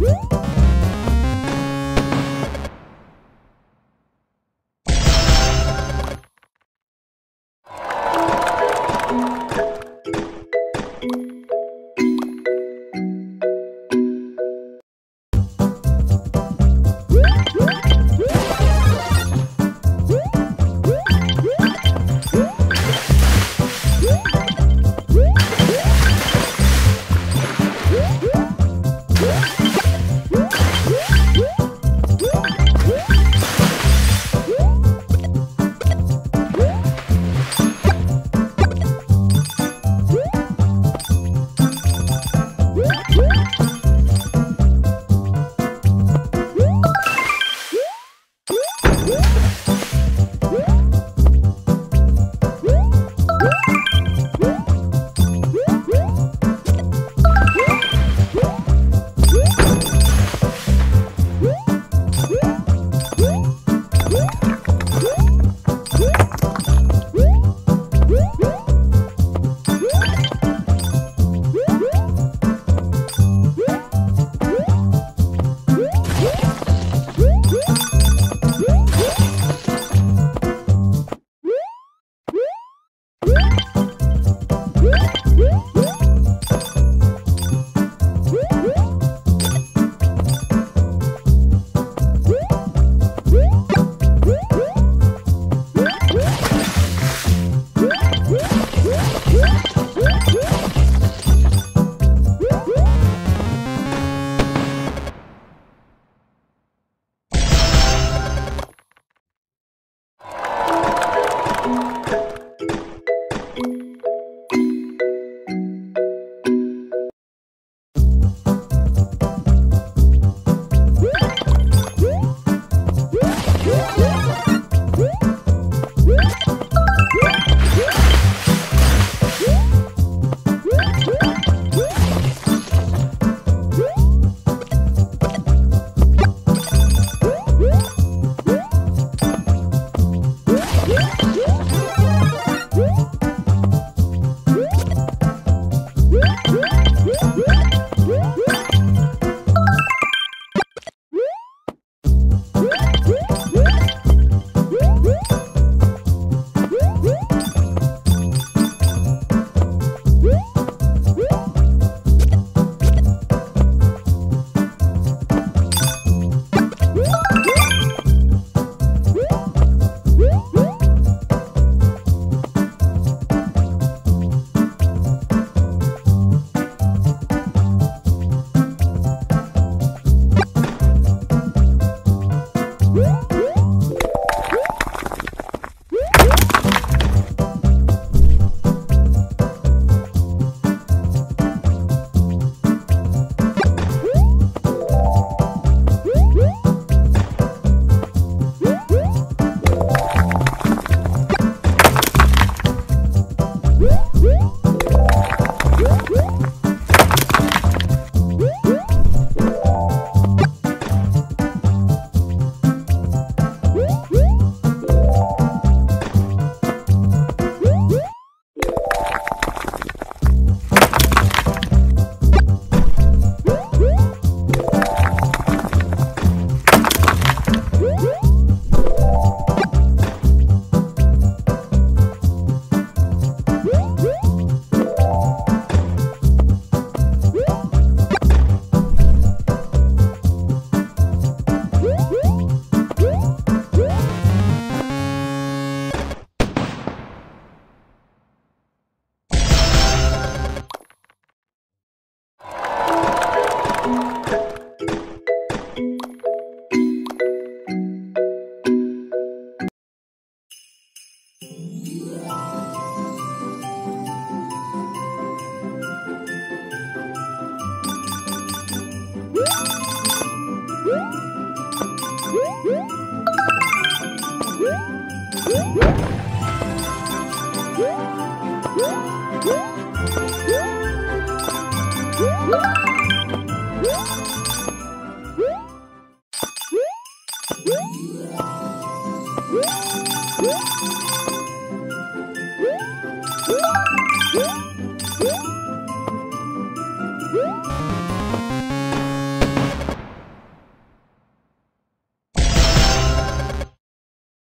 Woo! Woo!